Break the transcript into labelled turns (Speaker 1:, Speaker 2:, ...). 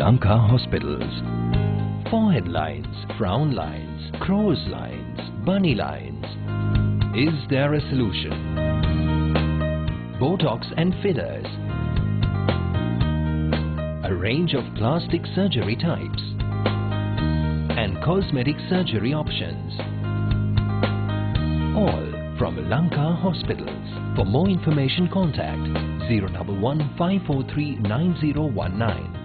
Speaker 1: Lanka Hospitals. Forehead lines, frown lines, crow's lines, bunny lines. Is there a solution? Botox and fillers. A range of plastic surgery types. And cosmetic surgery options. All from Lanka Hospitals. For more information contact 011 543 9019